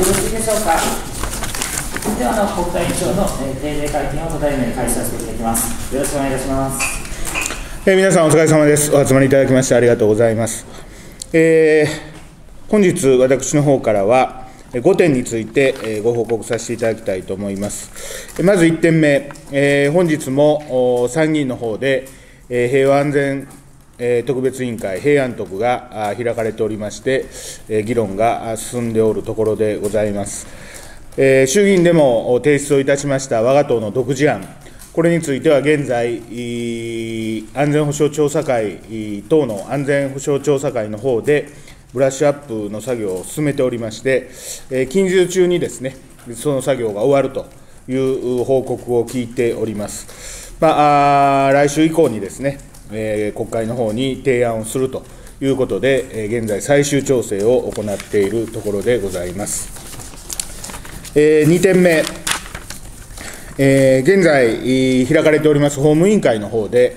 よろしいでしょうか？それ。では、あの国対委員長の、えー、定例会見をただいまに開始させていただきます。よろしくお願いいたします。えー、皆さんお疲れ様です。お集まりいただきましてありがとうございます。えー、本日、私の方からは、5点についてご報告させていただきたいと思います。まず1点目、えー本日も参議院の方で平和安全特別委員会、平安特が開かれておりまして、議論が進んでおるところでございます。衆議院でも提出をいたしました我が党の独自案、これについては現在、安全保障調査会等の安全保障調査会の方で、ブラッシュアップの作業を進めておりまして、近日中にですね、その作業が終わるという報告を聞いております。まあ、来週以降にですね、え国会の方に提案をするということでえ、現在、最終調整を行っているところでございます。え2点目、え現在開かれております法務委員会の方で、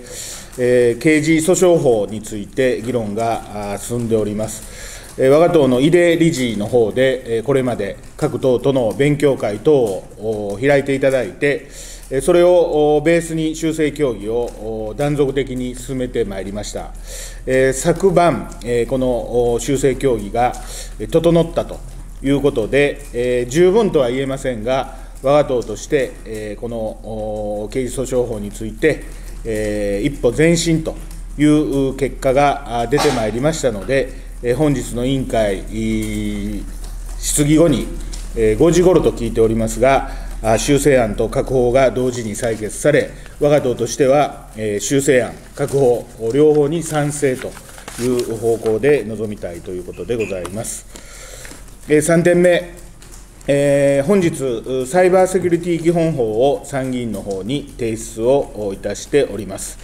え刑事訴訟法について議論が進んでおります。我が党の井出理事の方で、これまで各党との勉強会等を開いていただいて、それをベースに修正協議を断続的に進めてまいりました。昨晩、この修正協議が整ったということで、十分とは言えませんが、我が党として、この刑事訴訟法について、一歩前進という結果が出てまいりましたので、本日の委員会質疑後に5時ごろと聞いておりますが、修正案と確保が同時に採決され、我が党としては修正案、確保、両方に賛成という方向で臨みたいということでございます。3点目、え、本日、サイバーセキュリティ基本法を参議院の方に提出をいたしております。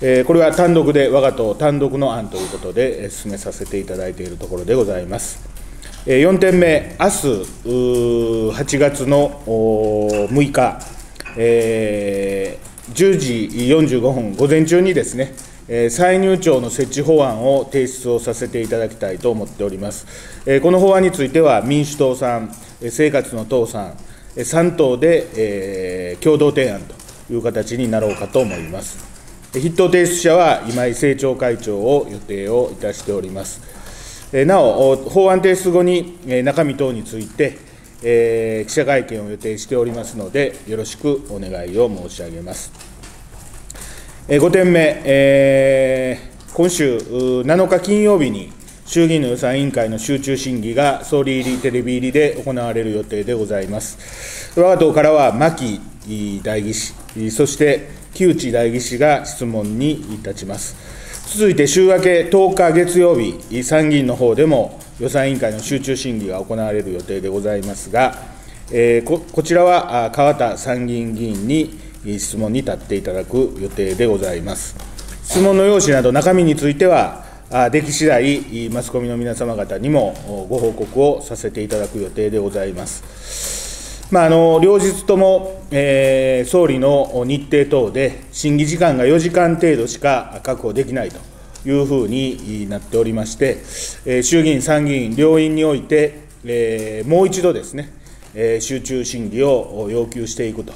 えこれは単独で、我が党単独の案ということで進めさせていただいているところでございます。4点目、明日8月の6日、えー、10時45分、午前中にですね、歳入庁の設置法案を提出をさせていただきたいと思っております。この法案については、民主党さん、生活の党さん、3党で共同提案という形になろうかと思います。筆頭提出者は今井政調会長を予定をいたしております。なお、法案提出後に中身等について、え記者会見を予定しておりますので、よろしくお願いを申し上げます。え5点目、えー、今週7日金曜日に衆議院の予算委員会の集中審議が総理入り、テレビ入りで行われる予定でございます。我が党からは牧代議士、そして木内代議士が質問に立ちます。続いて週明け10日月曜日、参議院の方でも予算委員会の集中審議が行われる予定でございますが、えー、ここちらは川田参議院議員に質問に立っていただく予定でございます。質問の用紙など中身については、でき次第マスコミの皆様方にもご報告をさせていただく予定でございます。まあ、あの両日とも、えー、総理の日程等で、審議時間が4時間程度しか確保できないというふうになっておりまして、えー、衆議院、参議院、両院において、えー、もう一度ですね、えー、集中審議を要求していくと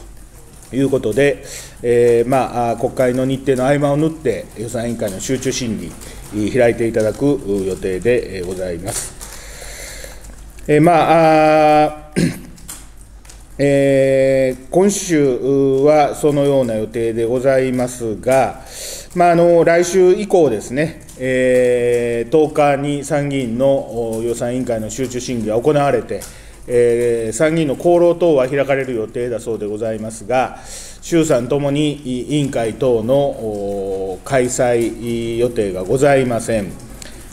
いうことで、えーまあ、国会の日程の合間を縫って、予算委員会の集中審議、開いていただく予定でございます。えー、まあえー、今週はそのような予定でございますが、まあ、あの来週以降ですね、えー、10日に参議院の予算委員会の集中審議が行われて、えー、参議院の厚労等は開かれる予定だそうでございますが、衆参ともに委員会等の開催予定がございません。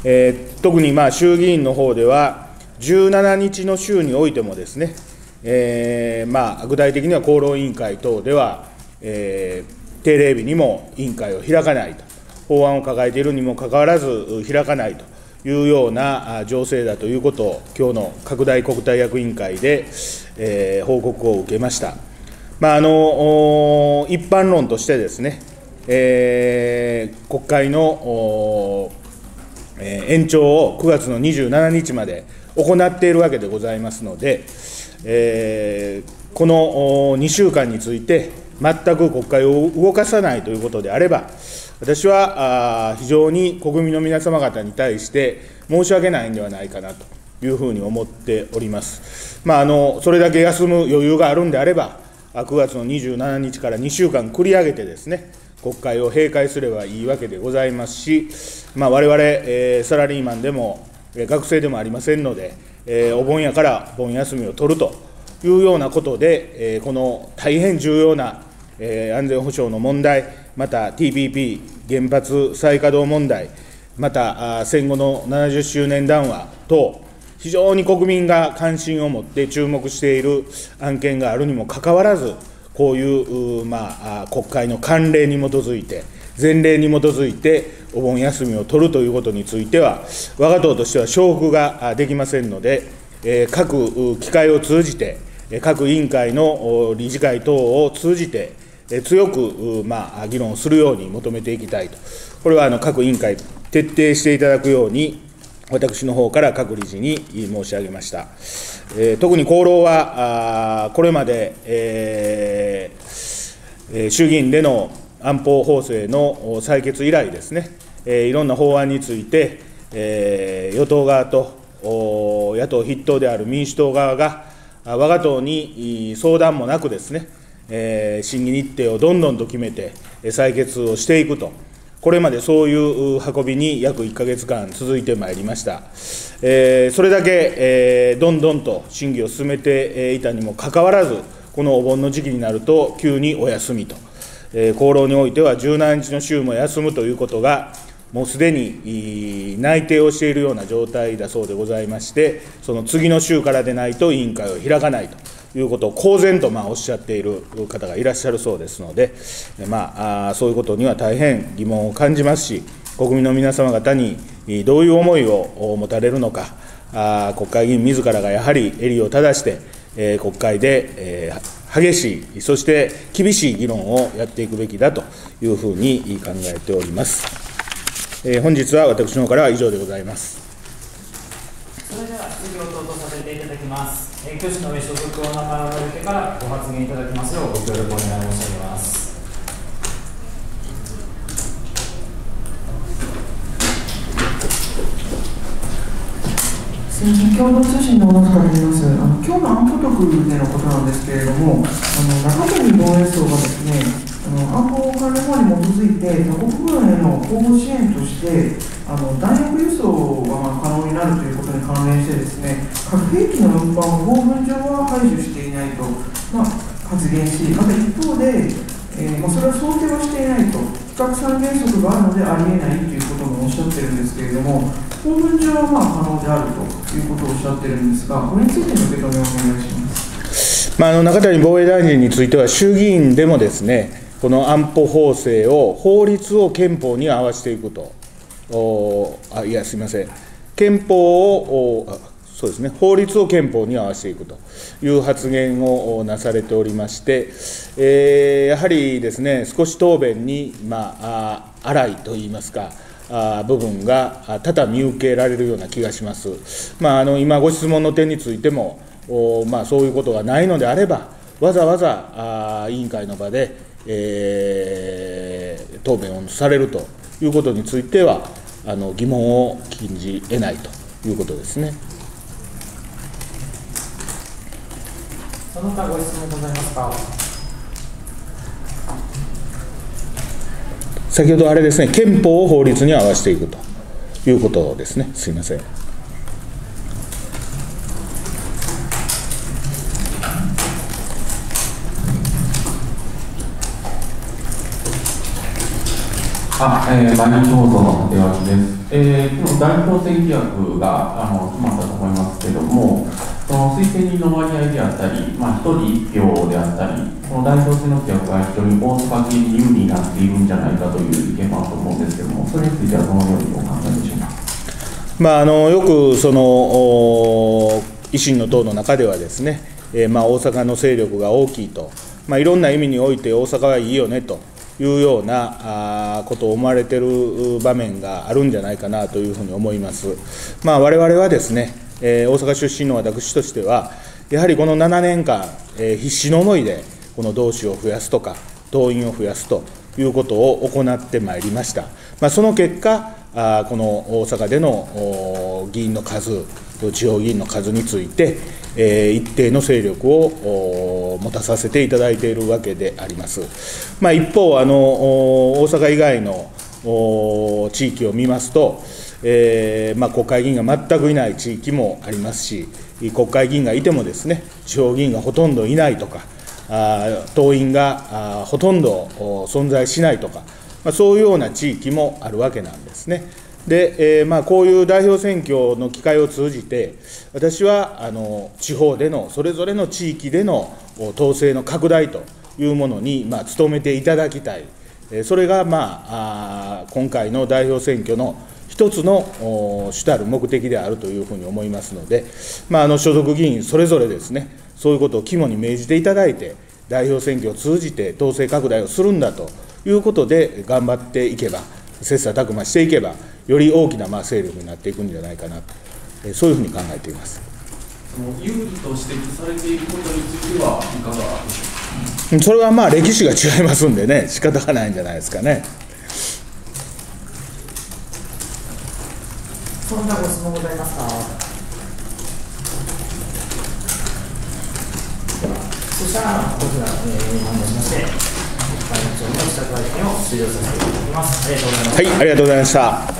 えー、特にまあ衆議院の方では、17日の週においてもですね、えーまあ、具体的には厚労委員会等では、えー、定例日にも委員会を開かないと、法案を抱えているにもかかわらず開かないというような情勢だということを、今日の拡大国対役委員会で、えー、報告を受けました。まあ、あの一般論としてですね、えー、国会の延長を9月の27日まで行っているわけでございますので、えー、この2週間について、全く国会を動かさないということであれば、私は非常に国民の皆様方に対して申し訳ないんではないかなというふうに思っております。まあ、あのそれだけ休む余裕があるんであれば、9月の27日から2週間繰り上げてですね、国会を閉会すればいいわけでございますし、まあ、我々、えー、サラリーマンでも、学生でもありませんので、えー、お盆やから盆休みを取るというようなことで、えー、この大変重要な、えー、安全保障の問題、また TPP、原発再稼働問題、また戦後の70周年談話等、非常に国民が関心を持って注目している案件があるにもかかわらず、こういう、まあ、国会の慣例に基づいて、前例に基づいてお盆休みを取るということについては、我が党としては承服ができませんので、各機会を通じて、各委員会の理事会等を通じて、強く、まあ、議論するように求めていきたいと、これはあの各委員会、徹底していただくように、私の方から各理事に申し上げました。え、特に厚労は、あこれまで、え、衆議院での安保法制の採決以来ですね、えー、いろんな法案について、えー、与党側と野党筆頭である民主党側が、我が党に相談もなくですね、えー、審議日程をどんどんと決めて、採決をしていくと。これまでそういう運びに約1か月間続いてまいりました。えー、それだけ、えー、どんどんと審議を進めていたにもかかわらず、このお盆の時期になると、急にお休みと、えー、厚労においては17日の週も休むということが、もうすでに内定をしているような状態だそうでございまして、その次の週からでないと委員会を開かないと。いうことを公然とまあおっしゃっている方がいらっしゃるそうですので、まあ、そういうことには大変疑問を感じますし、国民の皆様方にどういう思いを持たれるのか、国会議員自らがやはり襟を正して、国会で、えー、激しい、そして厳しい議論をやっていくべきだというふうに考えております。えー、本日は私の方からは以上でございます。それでは質疑応答とさせていただきます。え挙手の上所属を名前を挙げてからご発言いただきますようご協力お願い申し上げます。共同通信の小野から言います。あの今日の安保局でのことなんですけれども、あの中谷防衛省がですね、あの安保関連法に基づいて他国軍への後方支援として、あの弾薬輸送が可能になるということに関連してですね、核兵器の運搬を法文上は排除していないと、まあ、発言し、また一方で、えーまあ、それは想定はしていないと、非核三原則があるのでありえないということってるんですけれども、法文上はまあ可能であるということをおっしゃってるんですが、これについての受け止めをお願いします。まあ、あの中谷防衛大臣については、衆議院でもですね、この安保法制を、法律を憲法に合わせていくと、おあいや、すみません、憲法をおそうですね、法律を憲法に合わせていくという発言をなされておりまして、えー、やはりですね、少し答弁に、まあ、荒いといいますか、部分が多々見受けられるような気がします。まあ、あの今、ご質問の点についても、おまあ、そういうことがないのであれば、わざわざあ委員会の場で、えー、答弁をされるということについては、あの疑問を禁じ得ないということですね。その他ご質問ございますか？先ほどあれですね、憲法を法律に合わせていくということですね。すみません。あ、えー、毎日放送の立脇です。えー、この代表選規約があの決まったと思いますけれども、その推薦人の割合であったり、まあ、1人1票であったり、この代表選の規約が非常に大阪議員有利になっているんじゃないかという意見もあると思うんですけれども、それについてはどのようにお考えでしょうか？まあ、あのよくその維新の党の中ではですね、えー、まあ大阪の勢力が大きいと、まあ、いろんな意味において大阪はいいよねというようなあことを思われている場面があるんじゃないかなというふうに思います。まあ、我々はですね、えー、大阪出身の私としては、やはりこの7年間、えー、必死の思いで、この同志を増やすとか、党員を増やすということを行ってまいりました。まあ、その結果、あこの大阪での議員の数、地方議員の数について、えー、一定の勢力を持たさせていただいているわけであります。まあ、一方あの、大阪以外の地域を見ますと、えーまあ、国会議員が全くいない地域もありますし、国会議員がいてもですね、地方議員がほとんどいないとか、あ党員があほとんど存在しないとか、まあ、そういうような地域もあるわけなんですね。で、えー、まあ、こういう代表選挙の機会を通じて、私はあの地方での、それぞれの地域での統制の拡大というものに、まあ、努めていただきたい、それが、まあ、あ今回の代表選挙の一つの主たる目的であるというふうに思いますので、まあ、あの所属議員それぞれですね、そういうことを肝に銘じていただいて、代表選挙を通じて統制拡大をするんだということで、頑張っていけば、切磋琢磨していけば、より大きなまあ勢力になっていくんじゃないかなと、そういうふうに考えています有利と指摘されていることについては、いかがでしょうか？それはまあ歴史が違いますんでね、仕方がないんじゃないですかね。そんなご質問ございますか？そしたら、こちら、えー、反応しまして、会長の試着会見を終了させていただきます。ありがとうございました。はい、ありがとうございました。